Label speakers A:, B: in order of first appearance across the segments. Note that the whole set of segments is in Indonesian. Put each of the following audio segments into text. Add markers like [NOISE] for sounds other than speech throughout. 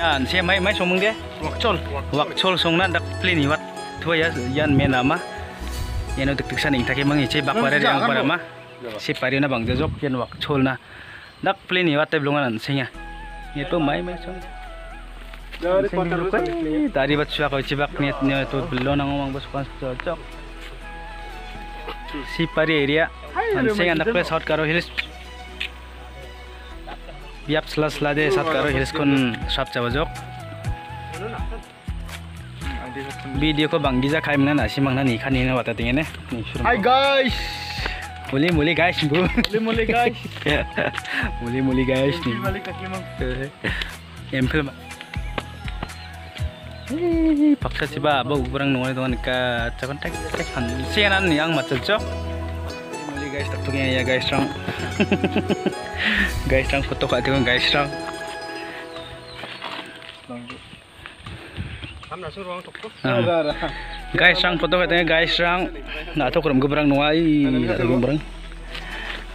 A: yan siya may may sumung dia.
B: Wakchol.
A: wak chol song na dak plini wat. Thua ya yan men ama yan dik dik saning take mangi. Che bak pare yang para ma si pari na bang jok yan wak chol na. Dak plini wat te blungan sinya itu mai mai
B: Dari
A: tadi bat suka kau cibak niat niat tu belum nang ngomong basukan cocok si pari area. Anseng anak pe shot karo hills ब्याप सलास लादे साथ करो हिल्स कुन शाप चावजोक वीडियो को बंगीजा खाए मना नाशी मंगना नहीं
B: खा नहीं
A: ना बता देंगे ने
B: हाय गाइस
A: मुली मुली गाइस बु
B: मुली मुली गाइस
A: मुली मुली गाइस एम्पल पक्का सिबा अब उपरांग नोए तो अनका चपन टैक टैक हंड सीएनएन यंग मचल चौ [LAUGHS] guys strong. Foto kat tengok guys strong.
B: Ham nasi ruang tok tok.
A: guys strong foto kat tengok guys strong. Na to kuram gubrang nungai na to gubrang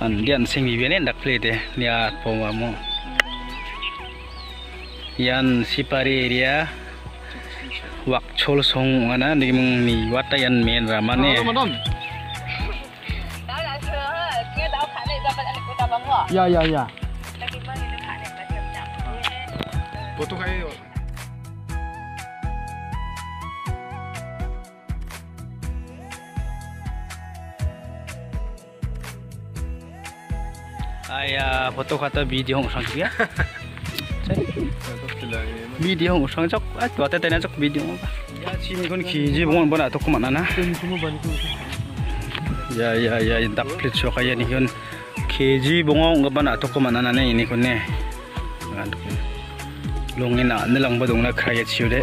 A: an dian sing bibian dak play deh lihat pomamu yan sipari area wak chol song ana ni mong ni wata yan men ramane
C: dapat anak.
B: Ya, ya, ya.
C: Lagi mana itu kak.
B: Foto
A: kayak Ayah foto kata video ngusang juga. Ya. video ngusang cok, ah, ya. tuh ada tanya cok video apa? Ya sini kan kiji bangun bangun atau ke mana nah? Ya ya ya, tak pelit cok kayak nih kan. kg bungo nga ba na to ko manana ne ini ko ne longin na nilang badong na khaya chiu de.